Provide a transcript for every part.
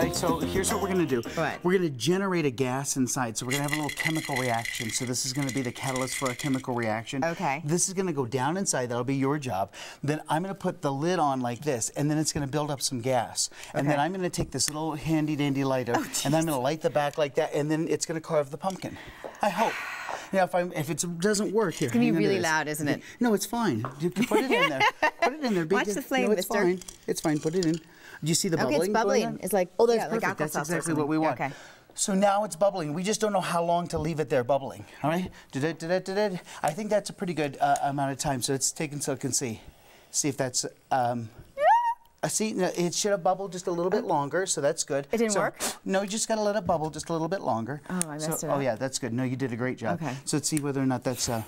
right, so here's what we're gonna do. What? We're gonna generate a gas inside, so we're gonna have a little chemical reaction. So this is gonna be the catalyst for a chemical reaction. Okay. This is gonna go down inside, that'll be your job. Then I'm gonna put the lid on like this, and then it's gonna build up some gas. And then Oh, I'm gonna take this little handy dandy lighter, oh, and I'm gonna light the back like that, and then it's gonna carve the pumpkin. I hope. Yeah, if, I'm, if it doesn't work here. It's be on to really loud, isn't it? No, it's fine. You can put it in there. Put it in there. Watch the flame, no, it's mister. fine. It's fine. Put it in. Do you see the bubbling? Okay, it's bubbling? going? It's like- oh, that's yeah, like perfect. that's applesauce or exactly what we want. Okay. So now it's bubbling. We just don't know how long to leave it there bubbling. All right. I think that's a pretty good uh, amount of time. So it's taken so I can see. See if that's. Um, I see. no, It should have bubbled just a little bit longer, so that's good. It didn't So- work? No, you just got to let it bubble just a little bit longer. Oh, I messed so, it Oh yeah, that's good. No, you did a great job. Okay. So let's see whether or not that's. Uh,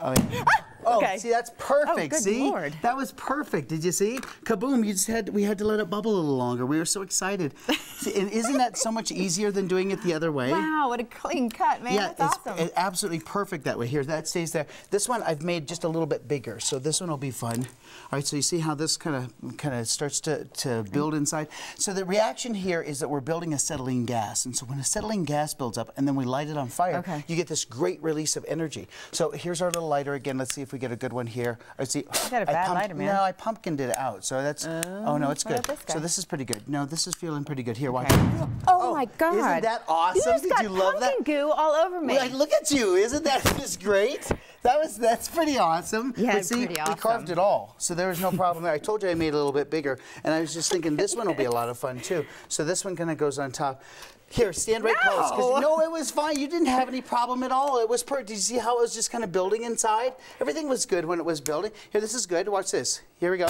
oh, yeah. Oh, Okay. see, that's perfect. Oh, good see, Lord. that was perfect. Did you see? Kaboom! You just had we had to let it bubble a little longer. We were so excited. See, and isn't that so much easier than doing it the other way? Wow, what a clean cut, man. Yeah, That's it's awesome. it's absolutely perfect that way. Here, that stays there. This one I've made just a little bit bigger, so this one will be fun. All right, so you see how this kind of kind of starts to, to build inside. So the reaction here is that we're building acetylene gas, and so when acetylene gas builds up and then we light it on fire, Okay. you get this great release of energy. So here's our little lighter again. Let's see if we get a good one here. I see. got a I bad pump- lighter, man. No, I pumpkined it out, so that's. Oh, no, oh, it's good. this? So this is pretty good. No, this is feeling pretty good. Here, watch. Okay. Oh, oh, my God. Isn't that awesome? You just Did got you love that? pumpkin goo all over me. Well, look at you! Isn't that just great? That was that's pretty awesome. Yeah, but see, pretty we awesome. carved it all, so there was no problem there. I told you I made it a little bit bigger, and I was just thinking this one will be a lot of fun too. So this one kind of goes on top. Here, stand right close. 'cause- No. no, it was fine. You didn't have any problem at all. It was perfect. Did you see how it was just kind of building inside? Everything was good when it was building. Here, this is good. Watch this. Here we go.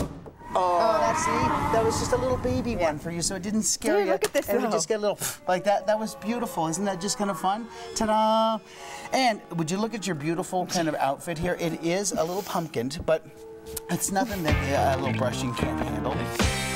Oh, that's see, that was just a little baby one for you, so it didn't scare Dude, you. look at this, And we just get a little like that. That was beautiful. Isn't that just kind of fun? Ta-da! And would you look at your beautiful kind of outfit here? It is a little pumpkined, but it's nothing that uh, a little brushing can't handle.